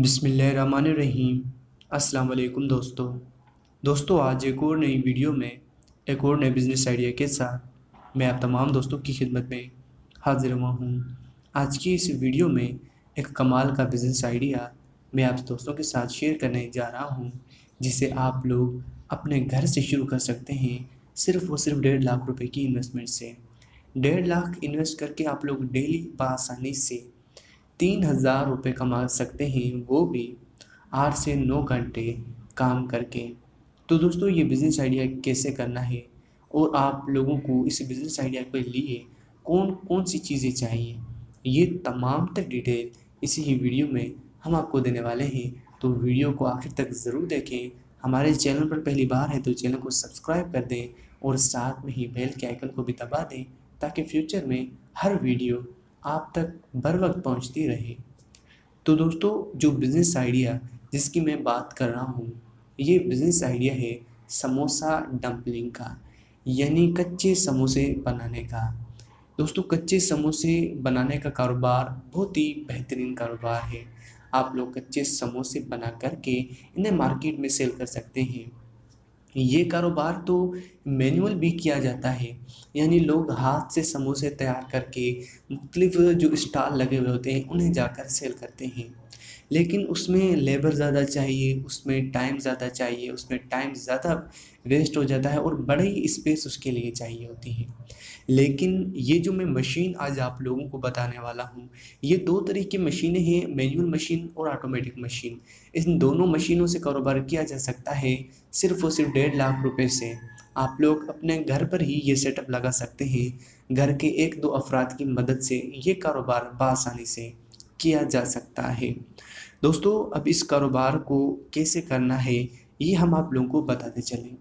बिसमीम अस्सलाम दोस्तों। दोस्तों, आज एक और नई वीडियो में, एक और नए बिज़नेस आइडिया के साथ मैं आप तमाम दोस्तों की खिदमत में हाजिर हुआ हूँ। आज की इस वीडियो में एक कमाल का बिज़नेस आइडिया मैं आप दोस्तों के साथ शेयर करने जा रहा हूँ, जिसे आप लोग अपने घर से शुरू कर सकते हैं सिर्फ़ और सिर्फ़ डेढ़ लाख रुपए की इन्वेस्टमेंट से। डेढ़ लाख इन्वेस्ट करके आप लोग डेली बसानी से तीन हज़ार रुपये कमा सकते हैं, वो भी आठ से नौ घंटे काम करके। तो दोस्तों, ये बिज़नेस आइडिया कैसे करना है? और आप लोगों को इस बिज़नेस आइडिया के लिए कौन कौन सी चीज़ें चाहिए? ये तमाम तक डिटेल इसी ही वीडियो में हम आपको देने वाले हैं। तो वीडियो को आखिर तक ज़रूर देखें। हमारे चैनल पर पहली बार है तो चैनल को सब्सक्राइब कर दें और साथ में ही बेल के आइकन को भी दबा दें ताकि फ्यूचर में हर वीडियो आप तक बर वक्त पहुँचती रहे। तो दोस्तों, जो बिज़नेस आइडिया जिसकी मैं बात कर रहा हूँ, ये बिज़नेस आइडिया है समोसा डंपलिंग का, यानी कच्चे समोसे बनाने का। दोस्तों, कच्चे समोसे बनाने का कारोबार बहुत ही बेहतरीन कारोबार है। आप लोग कच्चे समोसे बना करके इन्हें मार्केट में सेल कर सकते हैं। ये कारोबार तो मैनुअल भी किया जाता है। यानी लोग हाथ से समोसे तैयार करके मुख्तलिफ़ जो स्टॉल लगे हुए होते हैं, उन्हें जाकर सेल करते हैं। लेकिन उसमें लेबर ज़्यादा चाहिए, उसमें टाइम ज़्यादा चाहिए, उसमें टाइम ज़्यादा वेस्ट हो जाता है और बड़े स्पेस उसके लिए चाहिए होती है। लेकिन ये जो मैं मशीन आज आप लोगों को बताने वाला हूँ, ये दो तरह की मशीनें हैं मैनुअल मशीन और ऑटोमेटिक मशीन इन दोनों मशीनों से कारोबार किया जा सकता है सिर्फ़ और सिर्फ़ डेढ़ लाख रुपये से। आप लोग अपने घर पर ही ये सेटअप लगा सकते हैं, घर के एक दो अफराद की मदद से ये कारोबार बसानी से। किया जा सकता है। दोस्तों, अब इस कारोबार को कैसे करना है, ये हम आप लोगों को बताते चलें।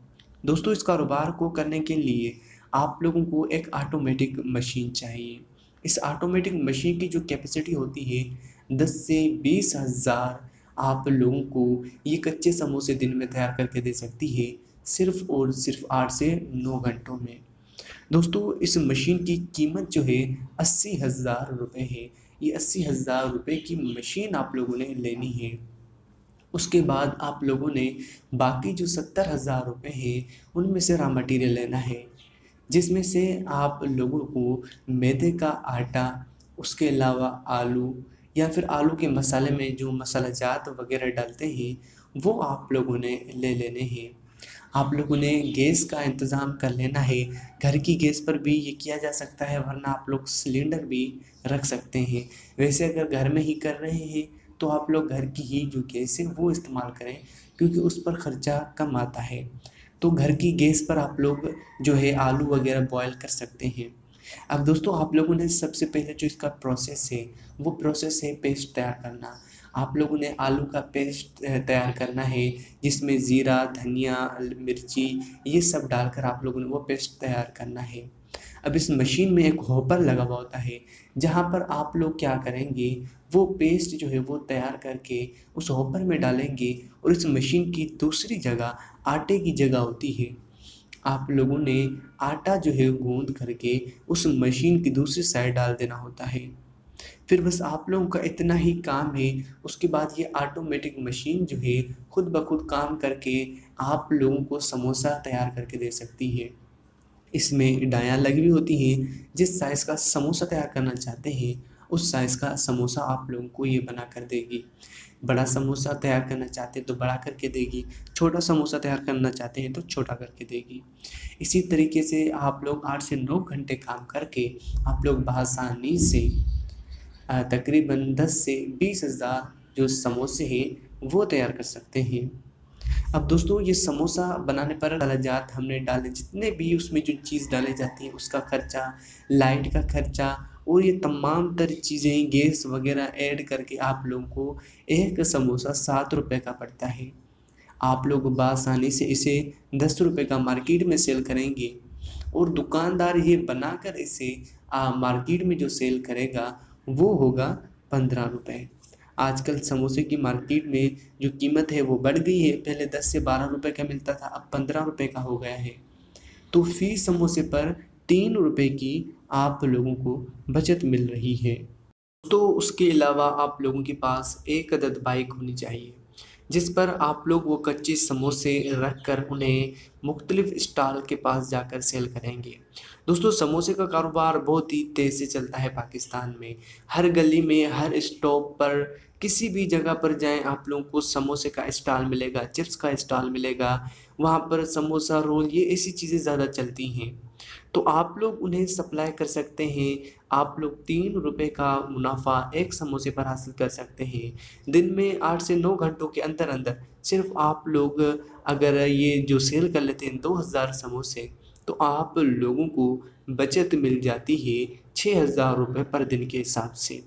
दोस्तों, इस कारोबार को करने के लिए आप लोगों को एक ऑटोमेटिक मशीन चाहिए। इस ऑटोमेटिक मशीन की जो कैपेसिटी होती है, दस से बीस हज़ार आप लोगों को ये कच्चे समोसे दिन में तैयार करके दे सकती है, सिर्फ़ और सिर्फ़ आठ से नौ घंटों में। दोस्तों, इस मशीन की कीमत जो है, अस्सी हज़ार रुपये है। ये अस्सी हज़ार रुपये की मशीन आप लोगों ने लेनी है। उसके बाद आप लोगों ने बाकी जो सत्तर हज़ार रुपये हैं, उनमें से रॉ मटेरियल लेना है, जिसमें से आप लोगों को मैदे का आटा, उसके अलावा आलू या फिर आलू के मसाले में जो मसाला जात वगैरह डालते हैं, वो आप लोगों ने ले लेने हैं। आप लोगों ने गैस का इंतज़ाम कर लेना है। घर की गैस पर भी ये किया जा सकता है, वरना आप लोग सिलेंडर भी रख सकते हैं। वैसे अगर घर में ही कर रहे हैं तो आप लोग घर की ही जो गैस है, वो इस्तेमाल करें, क्योंकि उस पर ख़र्चा कम आता है। तो घर की गैस पर आप लोग जो है आलू वगैरह बॉयल कर सकते हैं। अब दोस्तों, आप लोगों ने सबसे पहले जो इसका प्रोसेस है, वो प्रोसेस है पेस्ट तैयार करना। आप लोगों ने आलू का पेस्ट तैयार करना है, जिसमें ज़ीरा, धनिया, मिर्ची, ये सब डालकर आप लोगों ने वो पेस्ट तैयार करना है। अब इस मशीन में एक होपर लगा हुआ होता है, जहाँ पर आप लोग क्या करेंगे, वो पेस्ट जो है वो तैयार करके उस होपर में डालेंगे और इस मशीन की दूसरी जगह आटे की जगह होती है। आप लोगों ने आटा जो है गूंद करके उस मशीन की दूसरी साइड डाल देना होता है। फिर बस आप लोगों का इतना ही काम है। उसके बाद ये ऑटोमेटिक मशीन जो है, खुद ब खुद काम करके आप लोगों को समोसा तैयार करके दे सकती है। इसमें डायाँ लगी हुई होती हैं। जिस साइज़ का समोसा तैयार करना चाहते हैं, उस साइज़ का समोसा आप लोगों को ये बना कर देगी। बड़ा समोसा तैयार करना चाहते हैं तो बड़ा करके देगी। छोटा समोसा तैयार करना चाहते हैं तो छोटा करके देगी। इसी तरीके से आप लोग आठ से नौ घंटे काम करके आप लोग बसानी से तकरीबन दस से बीस हज़ार जो समोसे हैं वो तैयार कर सकते हैं। अब दोस्तों ये समोसा बनाने पर जात हमने डाले। जितने भी उसमें जो चीज़ डाली जाती है उसका खर्चा लाइट का खर्चा और ये तमाम तर चीज़ें गैस वगैरह ऐड करके आप लोगों को एक समोसा सात रुपये का पड़ता है। आप लोग बसानी से इसे दस रुपये का मार्केट में सेल करेंगे और दुकानदार ये बनाकर इसे आ, मार्केट में जो सेल करेगा वो होगा पंद्रह रुपये आजकल समोसे की मार्केट में जो कीमत है वो बढ़ गई है। पहले दस से बारह रुपये का मिलता था, अब पंद्रह रुपये का हो गया है। तो फ़ी समोसे पर तीन रुपये की आप लोगों को बचत मिल रही है। तो उसके अलावा आप लोगों के पास एक अदद बाइक होनी चाहिए। जिस पर आप लोग वो कच्चे समोसे रख कर उन्हें मुख्तलिफ़ स्टॉल के पास जाकर सेल करेंगे। दोस्तों, समोसे का कारोबार बहुत ही तेज़ से चलता है पाकिस्तान में। हर गली में, हर स्टॉप पर, किसी भी जगह पर जाएँ, आप लोगों को समोसे का स्टॉल मिलेगा, चिप्स का स्टॉल मिलेगा। वहाँ पर समोसा रोल, ये ऐसी चीज़ें ज़्यादा चलती हैं। तो आप लोग उन्हें सप्लाई कर सकते हैं। आप लोग तीन रुपये का मुनाफा एक समोसे पर हासिल कर सकते हैं। दिन में आठ से नौ घंटों के अंदर अंदर सिर्फ़ आप लोग अगर ये जो सेल कर लेते हैं दो हज़ार समोसे तो आप लोगों को बचत मिल जाती है छः हज़ार रुपये पर दिन के हिसाब से।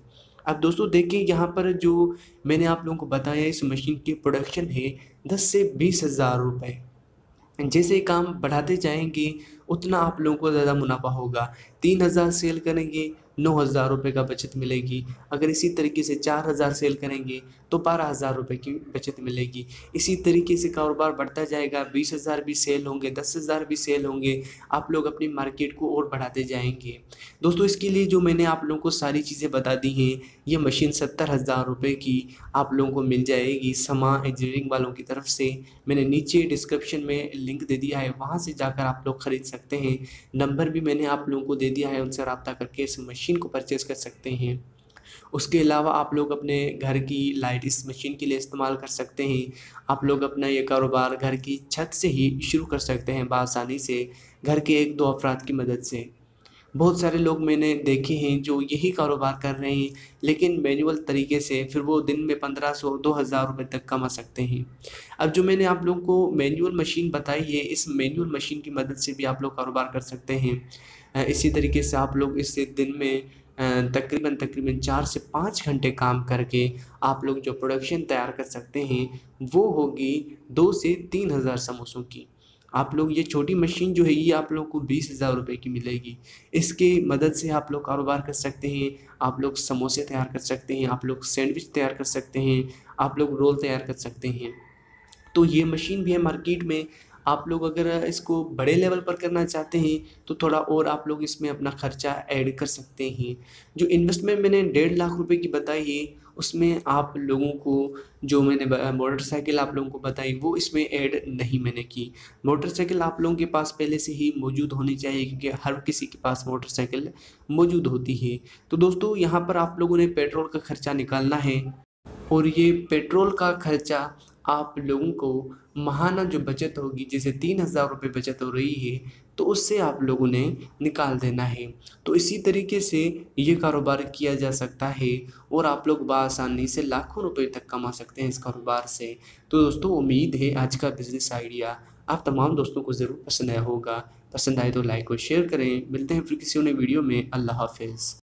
अब दोस्तों देखिए, यहाँ पर जो मैंने आप लोगों को बताया, इस मशीन की प्रोडक्शन है दस से बीस हज़ार रुपये जैसे काम बढ़ाते जाएँगे, उतना आप लोगों को ज़्यादा मुनाफा होगा। तीन हज़ार सेल करेंगे नौ हज़ार रुपये का बचत मिलेगी। अगर इसी तरीके से चार हज़ार सेल करेंगे तो बारह हज़ार रुपये की बचत मिलेगी। इसी तरीके से कारोबार बढ़ता जाएगा, बीस हज़ार भी सेल होंगे, दस हज़ार भी सेल होंगे, आप लोग अपनी मार्केट को और बढ़ाते जाएँगे। दोस्तों, इसके लिए जो मैंने आप लोगों को सारी चीज़ें बता दी हैं, ये मशीन सत्तर हज़ार रुपये की आप लोगों को मिल जाएगी समा इंजीनियरिंग वालों की तरफ़ से। मैंने नीचे डिस्क्रिप्शन में लिंक दे दिया है, वहाँ से जाकर आप लोग ख़रीद सकते हैं। नंबर भी मैंने आप लोगों को दे दिया है उनसे रबता करके इस मशीन को परचेज़ कर सकते हैं। उसके अलावा आप लोग अपने घर की लाइट इस मशीन के लिए इस्तेमाल कर सकते हैं। आप लोग अपना ये कारोबार घर की छत से ही शुरू कर सकते हैं बसानी से, घर के एक दो अफराद की मदद से। बहुत सारे लोग मैंने देखे हैं जो यही कारोबार कर रहे हैं, लेकिन मैनुअल तरीके से फिर वो दिन में पंद्रह सौ, दो हज़ार रुपये तक कमा सकते हैं। अब जो मैंने आप लोगों को मैनुअल मशीन बताई है, इस मैनुअल मशीन की मदद से भी आप लोग कारोबार कर सकते हैं। इसी तरीके से आप लोग इससे दिन में तकरीबन तकरीबन चार से पाँच घंटे काम करके आप लोग जो प्रोडक्शन तैयार कर सकते हैं, वो होगी दो से तीन हज़ार समोसों की। आप लोग, ये छोटी मशीन जो है, ये आप लोग को बीस हज़ार रुपये की मिलेगी। इसके मदद से आप लोग कारोबार कर सकते हैं, आप लोग समोसे तैयार कर सकते हैं, आप लोग सैंडविच तैयार कर सकते हैं, आप लोग रोल तैयार कर सकते हैं। तो ये मशीन भी है मार्केट में आप लोग अगर इसको बड़े लेवल पर करना चाहते हैं तो थोड़ा और आप लोग इसमें अपना खर्चा ऐड कर सकते हैं। जो इन्वेस्टमेंट मैंने डेढ़ लाख रुपए की बताई है, उसमें आप लोगों को जो मैंने मोटरसाइकिल आप लोगों को बताई, वो इसमें ऐड नहीं मैंने की। मोटरसाइकिल आप लोगों के पास पहले से ही मौजूद होनी चाहिए, क्योंकि हर किसी के पास मोटरसाइकिल मौजूद होती है। तो दोस्तों, यहाँ पर आप लोगों ने पेट्रोल का खर्चा निकालना है, और ये पेट्रोल का खर्चा आप लोगों को महाना जो बचत होगी, जैसे तीन हज़ार रुपये बचत हो रही है तो उससे आप लोगों ने निकाल देना है। तो इसी तरीके से ये कारोबार किया जा सकता है और आप लोग बसानी से लाखों रुपए तक कमा सकते हैं इस कारोबार से। तो दोस्तों, उम्मीद है आज का बिज़नेस आइडिया आप तमाम दोस्तों को ज़रूर पसंद आया होगा। पसंद आए तो लाइक और शेयर करें। मिलते हैं फिर किसी ने वीडियो में। अल्लाह हाफिज़।